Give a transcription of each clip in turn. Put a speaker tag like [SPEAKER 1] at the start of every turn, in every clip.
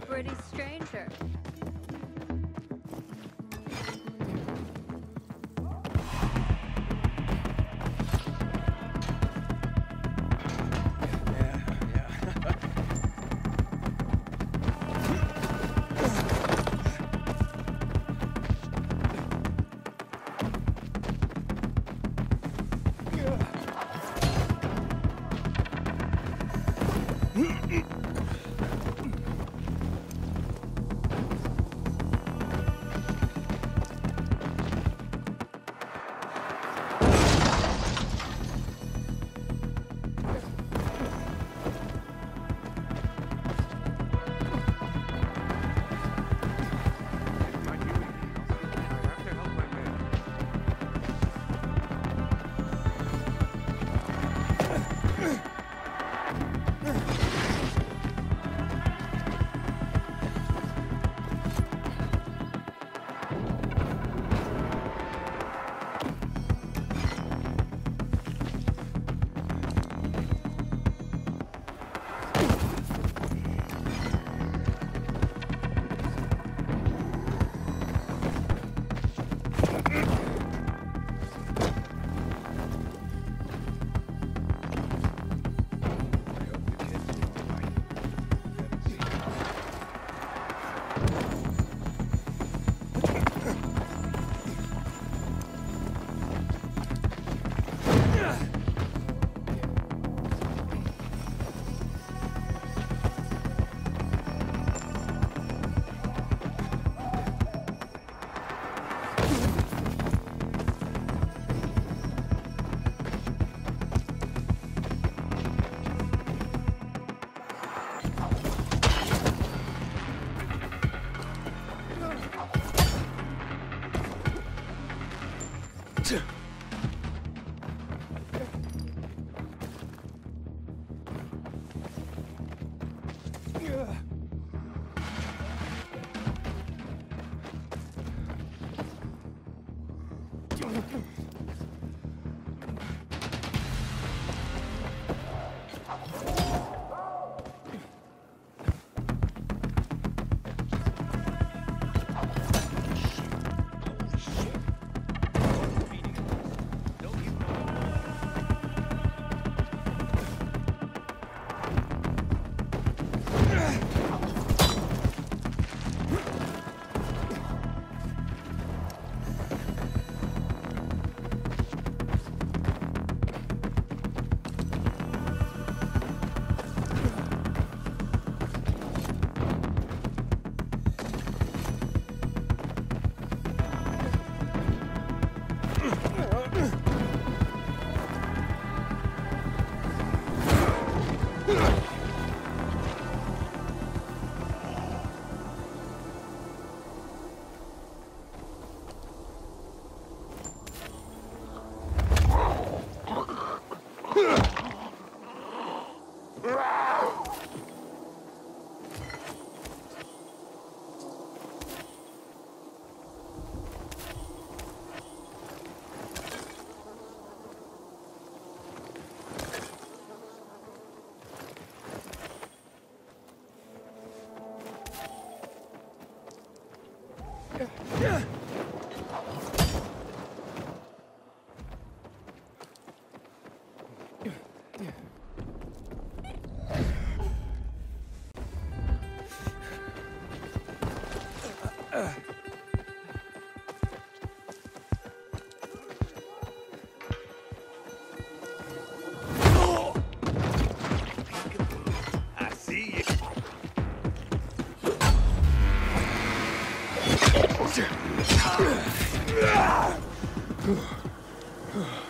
[SPEAKER 1] celebrity stranger.
[SPEAKER 2] 这 see you.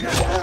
[SPEAKER 1] Yeah.